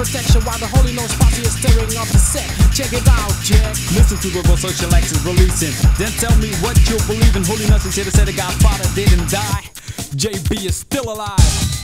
protection while the Holy Noise posse is stirring up the set. Check it out, Jack. Listen to what social is releasing. Then tell me what you believe in. Holy Noise is here to say the Godfather didn't die. JB is still alive.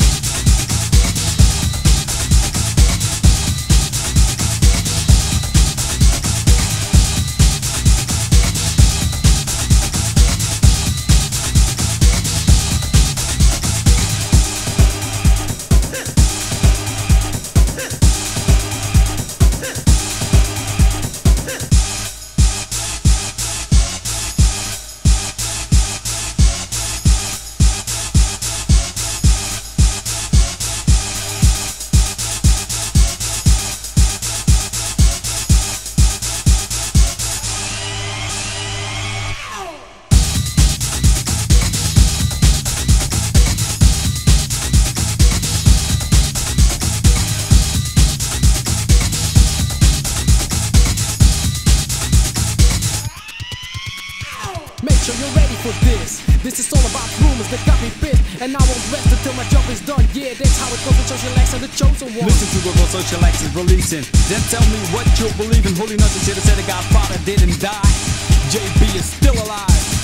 And I won't rest until my job is done. Yeah, that's how it goes with social X and the chosen one. Listen to what social X is releasing. Then tell me what you believe in. Holy Noise is here to say the Godfather didn't die. JB is still alive.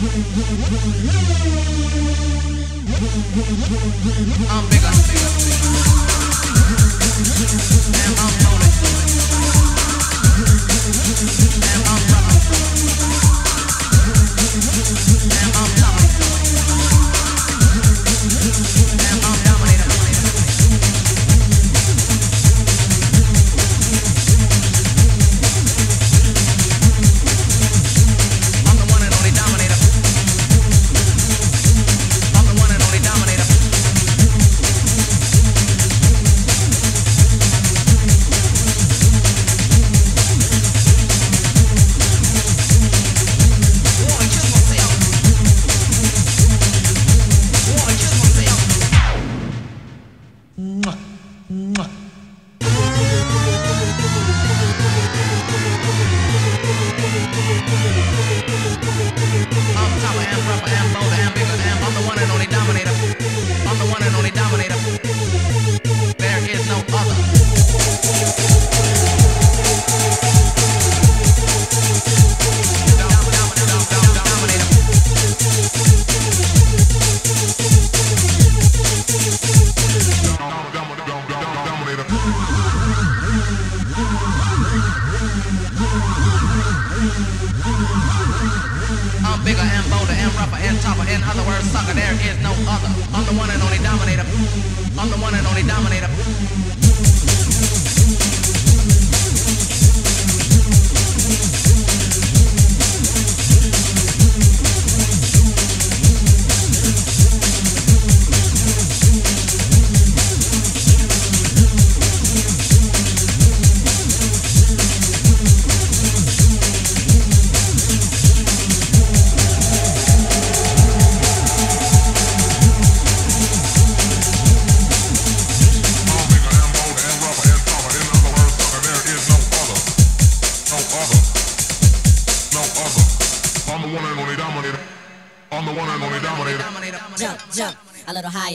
I'm bigger, and I'm loaded.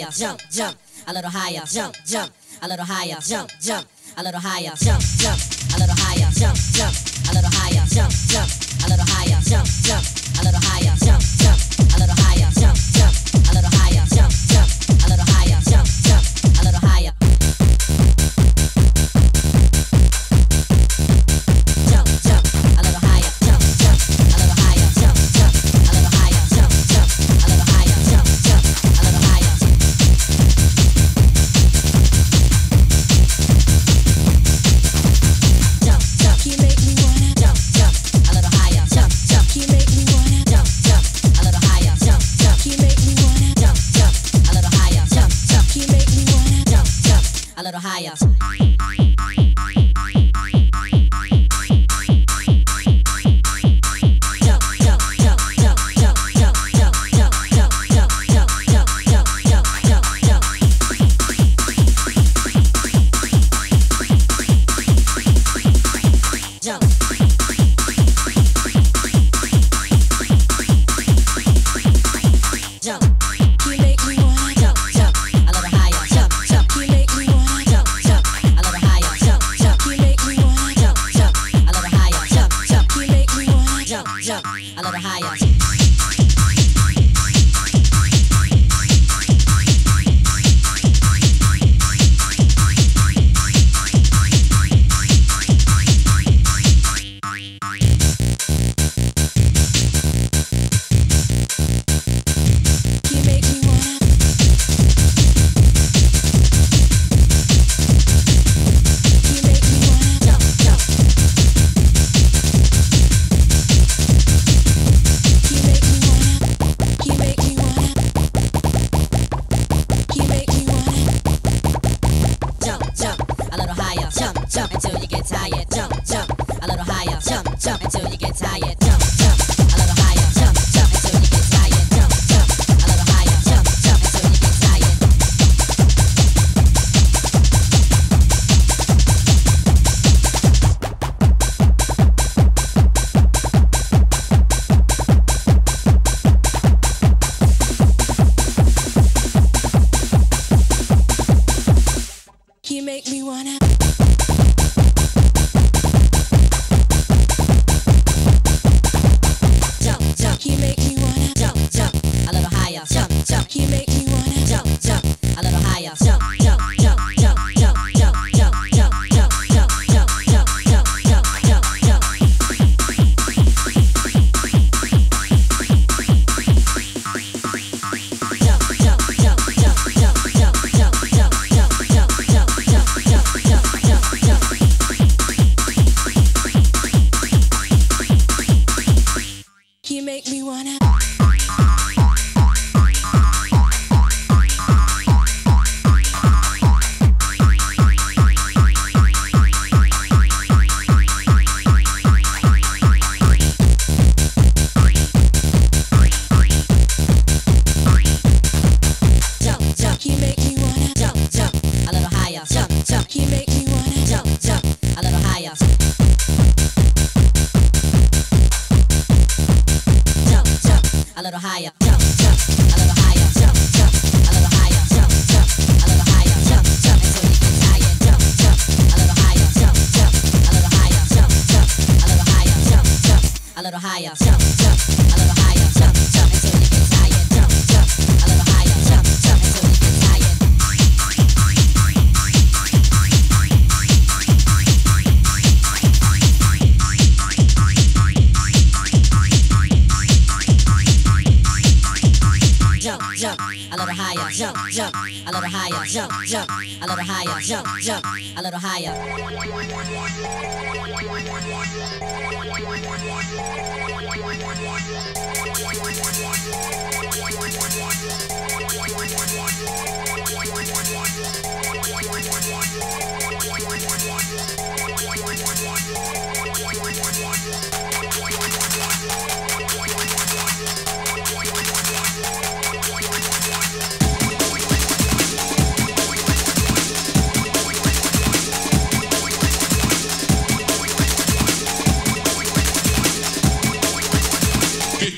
higher, jump, jump, a little higher, jump, jump, a little higher, jump, jump, a little higher, jump, jump, a little higher, jump, jump, a little higher, jump, jump, a little higher, jump, jump.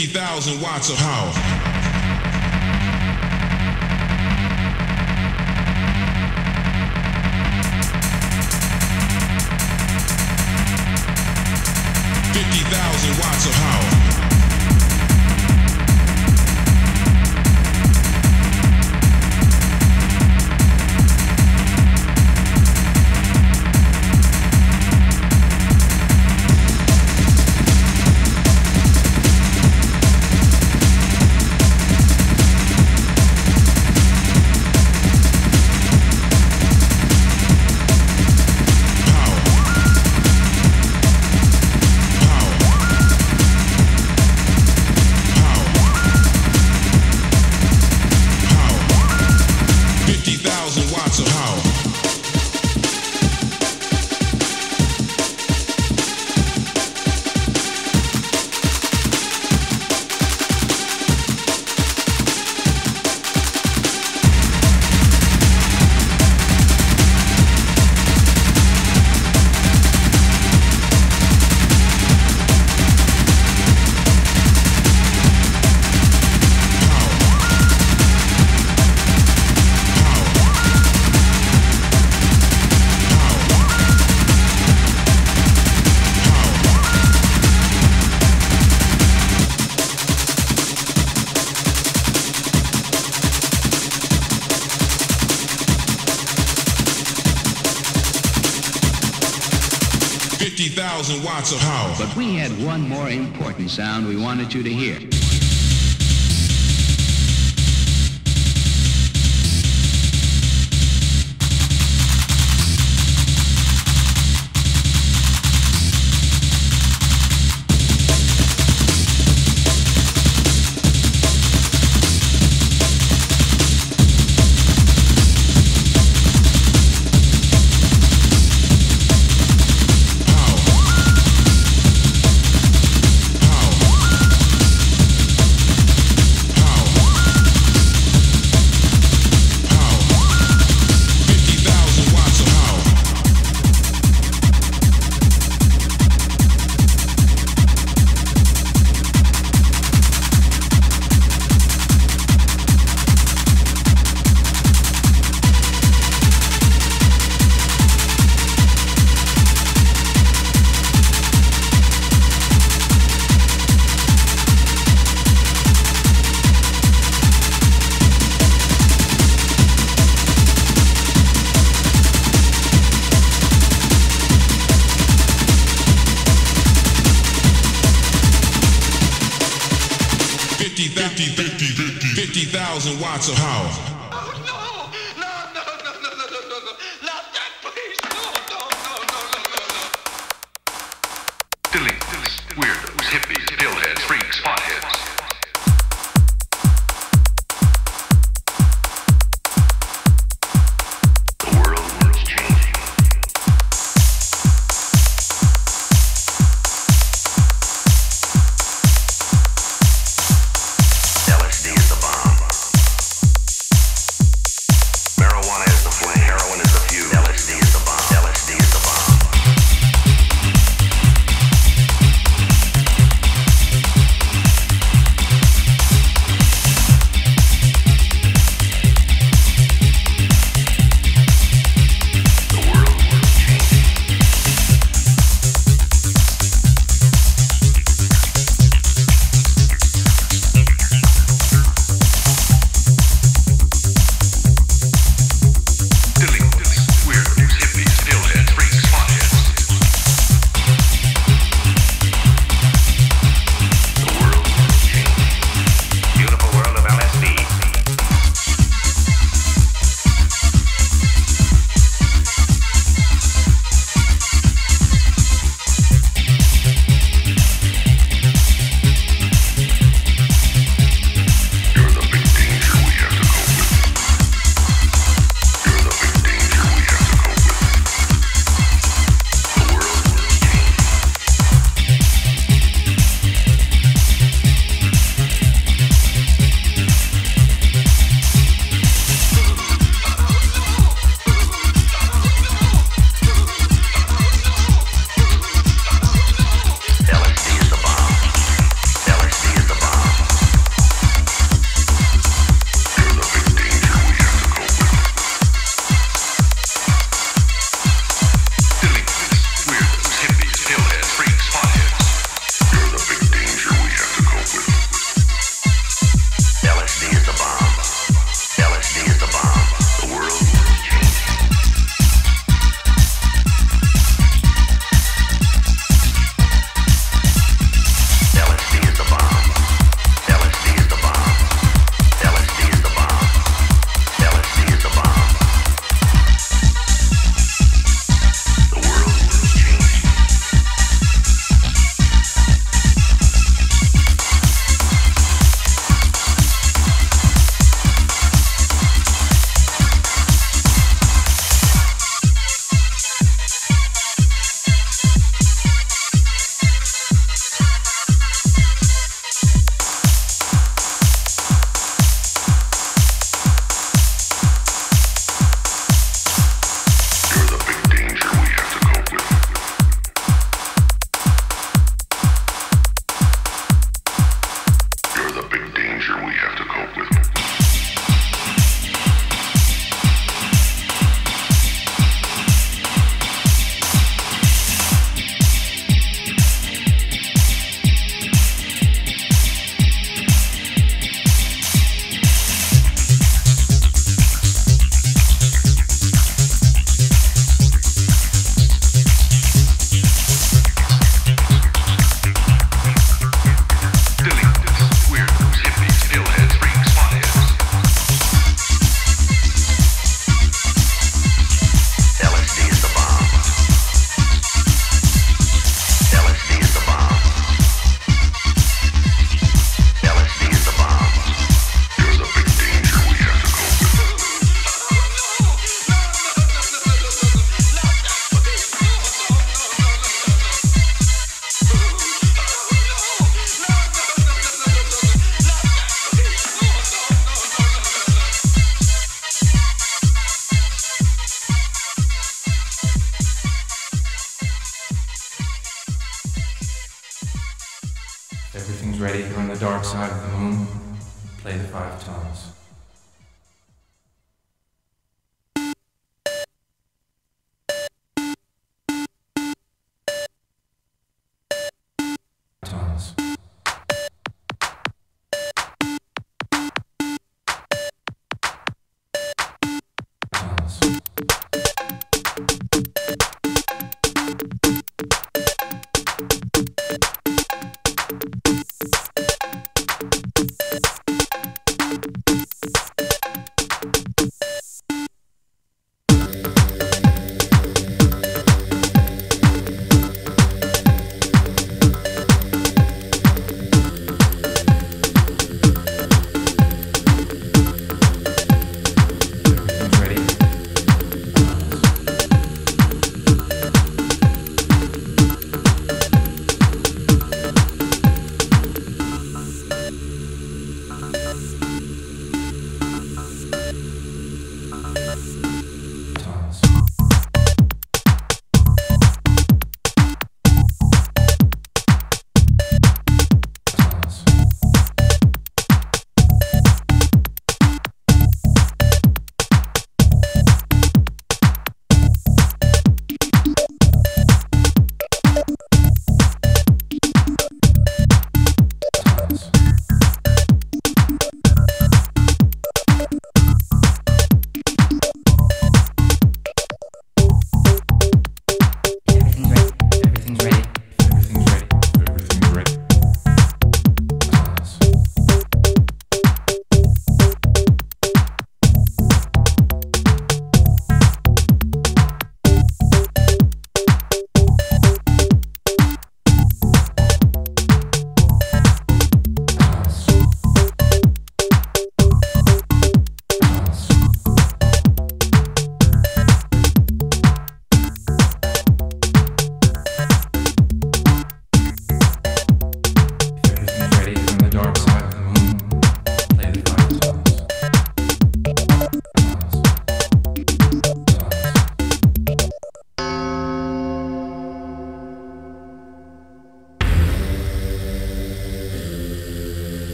50,000 watts of power. 50,000 watts of power. But we had one more important sound we wanted you to hear.